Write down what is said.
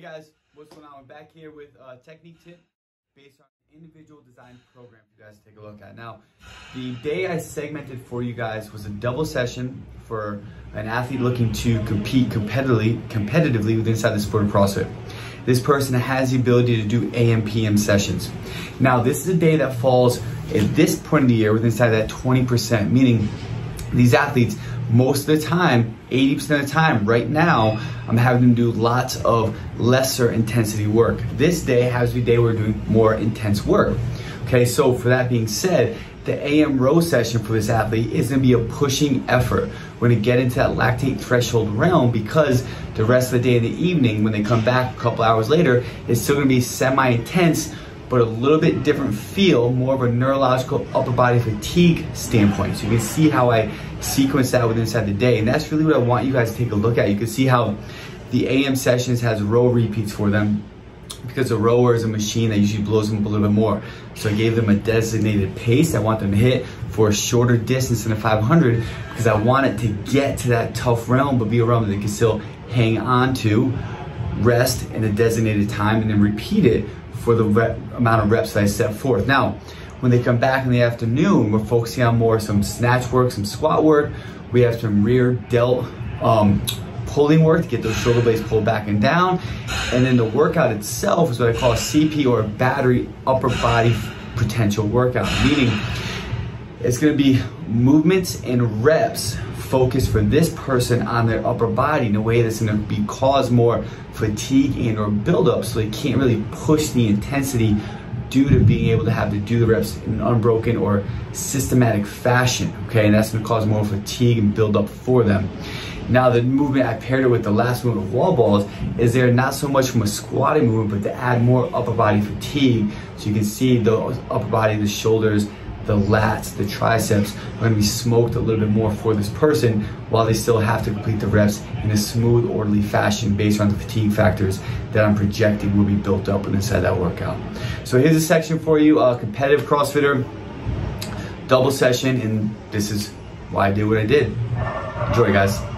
guys, what's going on? We're back here with a technique tip based on individual design program for you guys to take a look at. Now, the day I segmented for you guys was a double session for an athlete looking to compete competitively, competitively within inside the sport of CrossFit. This person has the ability to do AM PM sessions. Now, this is a day that falls at this point of the year within inside that 20%, meaning these athletes most of the time, 80% of the time, right now, I'm having them do lots of lesser intensity work. This day has to be a day we're doing more intense work. Okay, so for that being said, the AM row session for this athlete is gonna be a pushing effort. We're gonna get into that lactate threshold realm because the rest of the day in the evening, when they come back a couple hours later, it's still gonna be semi-intense, but a little bit different feel, more of a neurological upper body fatigue standpoint. So you can see how I sequence that within inside the day. And that's really what I want you guys to take a look at. You can see how the AM sessions has row repeats for them because a rower is a machine that usually blows them up a little bit more. So I gave them a designated pace I want them to hit for a shorter distance than a 500 because I want it to get to that tough realm, but be a realm that they can still hang on to, rest in a designated time, and then repeat it for the rep, amount of reps that I set forth. Now, when they come back in the afternoon, we're focusing on more some snatch work, some squat work. We have some rear delt um, pulling work to get those shoulder blades pulled back and down. And then the workout itself is what I call a CP or a battery upper body potential workout, meaning it's gonna be movements and reps focused for this person on their upper body in a way that's gonna be cause more fatigue and or buildup so they can't really push the intensity due to being able to have to do the reps in an unbroken or systematic fashion, okay? And that's gonna cause more fatigue and buildup for them. Now the movement, I paired it with the last movement of wall balls, is there not so much from a squatting movement, but to add more upper body fatigue. So you can see the upper body, the shoulders, the lats, the triceps are gonna be smoked a little bit more for this person while they still have to complete the reps in a smooth, orderly fashion based on the fatigue factors that I'm projecting will be built up inside that workout. So here's a section for you, a competitive CrossFitter, double session, and this is why I did what I did. Enjoy guys.